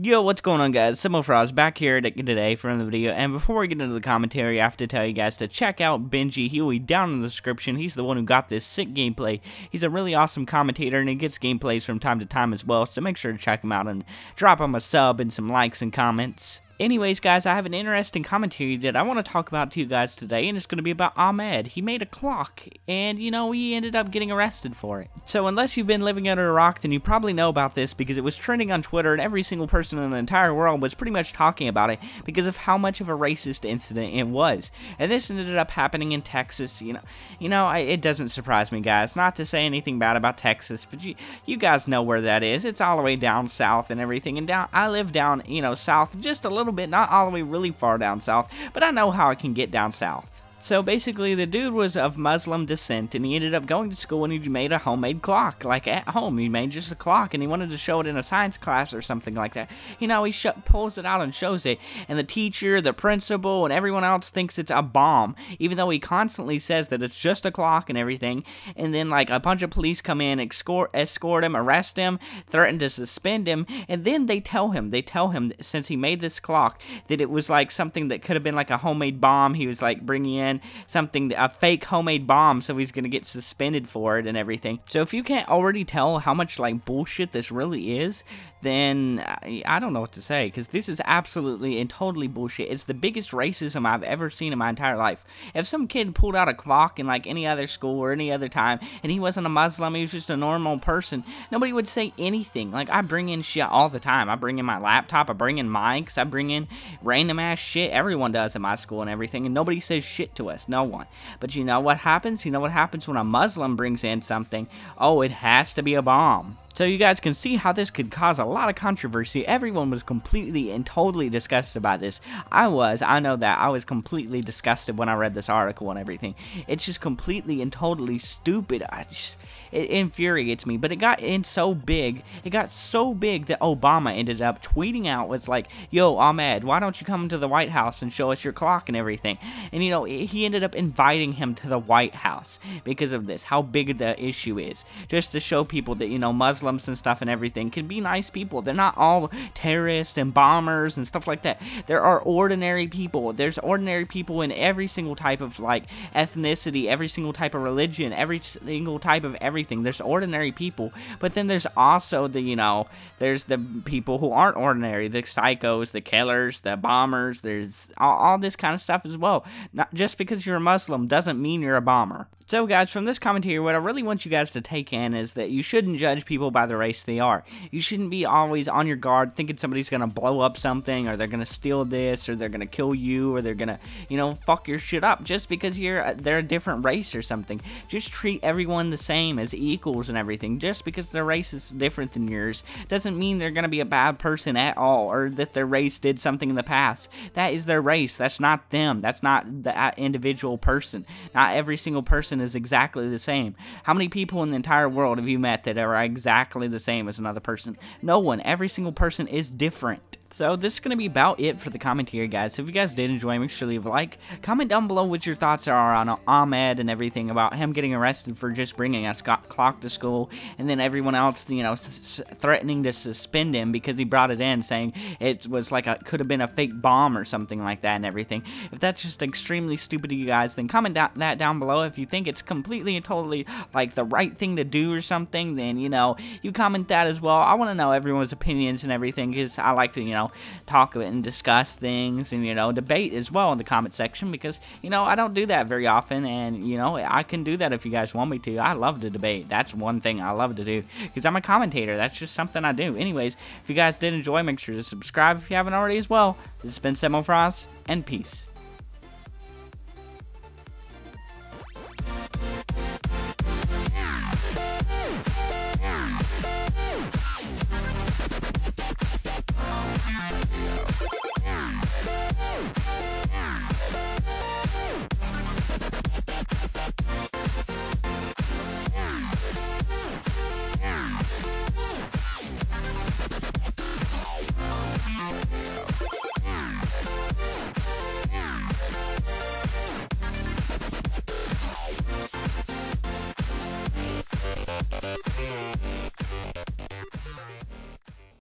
Yo, what's going on guys? cebmofroz back here today for another video, and before we get into the commentary, I have to tell you guys to check out Benji Huey down in the description. He's the one who got this sick gameplay. He's a really awesome commentator, and he gets gameplays from time to time as well, so make sure to check him out and drop him a sub and some likes and comments. Anyways, guys, I have an interesting commentary that I want to talk about to you guys today, and it's going to be about Ahmed. He made a clock, and, you know, he ended up getting arrested for it. So unless you've been living under a rock, then you probably know about this because it was trending on Twitter, and every single person in the entire world was pretty much talking about it because of how much of a racist incident it was. And this ended up happening in Texas, you know. You know, I, it doesn't surprise me, guys. Not to say anything bad about Texas, but you, you guys know where that is. It's all the way down south and everything, and down, I live down, you know, south just a little little bit, not all the way really far down south, but I know how I can get down south. So basically, the dude was of Muslim descent, and he ended up going to school and he made a homemade clock, like at home. He made just a clock, and he wanted to show it in a science class or something like that. You know, he pulls it out and shows it, and the teacher, the principal, and everyone else thinks it's a bomb, even though he constantly says that it's just a clock and everything. And then, like, a bunch of police come in, escort, escort him, arrest him, threaten to suspend him, and then they tell him, they tell him, since he made this clock, that it was like something that could have been like a homemade bomb he was like bringing in something, a fake homemade bomb, so he's gonna get suspended for it and everything. So if you can't already tell how much like bullshit this really is, then I don't know what to say because this is absolutely and totally bullshit. It's the biggest racism I've ever seen in my entire life. If some kid pulled out a clock in like any other school or any other time and he wasn't a Muslim, he was just a normal person, nobody would say anything. Like I bring in shit all the time. I bring in my laptop, I bring in mics, I bring in random ass shit. Everyone does at my school and everything, and nobody says shit to us. No one. But you know what happens? You know what happens when a Muslim brings in something? Oh, it has to be a bomb. So you guys can see how this could cause a lot of controversy. Everyone was completely and totally disgusted by this. I was. I know that. I was completely disgusted when I read this article and everything. It's just completely and totally stupid. Just it infuriates me. But it got in so big. It got so big that Obama ended up tweeting out was like, "Yo, Ahmed, why don't you come to the White House and show us your clock and everything?" And you know, he ended up inviting him to the White House because of this. How big the issue is, just to show people that you know Muslim And stuff and everything can be nice people. They're not all terrorists and bombers and stuff like that. There are ordinary people. There's ordinary people in every single type of like ethnicity, every single type of religion, every single type of everything. There's ordinary people, but then there's also the, you know, there's the people who aren't ordinary, the psychos, the killers, the bombers. There's all, all this kind of stuff as well. Not just because you're a Muslim doesn't mean you're a bomber. So guys, from this commentary, what I really want you guys to take in is that you shouldn't judge people by the race they are. You shouldn't be always on your guard thinking somebody's going to blow up something or they're going to steal this or they're going to kill you or they're going to, you know, fuck your shit up just because you're uh, they're a different race or something. Just treat everyone the same as equals and everything. Just because their race is different than yours doesn't mean they're going to be a bad person at all or that their race did something in the past. That is their race. That's not them. That's not the uh, individual person. Not every single person person is exactly the same. How many people in the entire world have you met that are exactly the same as another person? No one. Every single person is different. So this is going to be about it for the commentary, guys. So if you guys did enjoy, make sure to leave a like. Comment down below what your thoughts are on Ahmed and everything about him getting arrested for just bringing a clock to school, and then everyone else, you know, threatening to suspend him because he brought it in, saying it was like a could have been a fake bomb or something like that and everything. If that's just extremely stupid to you guys, then comment da that down below. If you think it's completely and totally like the right thing to do or something, then you know you comment that as well. I want to know everyone's opinions and everything because I like to, you know know, talk and discuss things and, you know, debate as well in the comment section because, you know, I don't do that very often and, you know, I can do that if you guys want me to. I love to debate. That's one thing I love to do because I'm a commentator. That's just something I do. Anyways, if you guys did enjoy, make sure to subscribe if you haven't already as well. This has been cebmofroz, and peace.